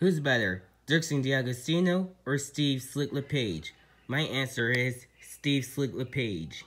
Who's better, Dirksen DiAgostino or Steve Slick LePage? My answer is Steve Slick LePage.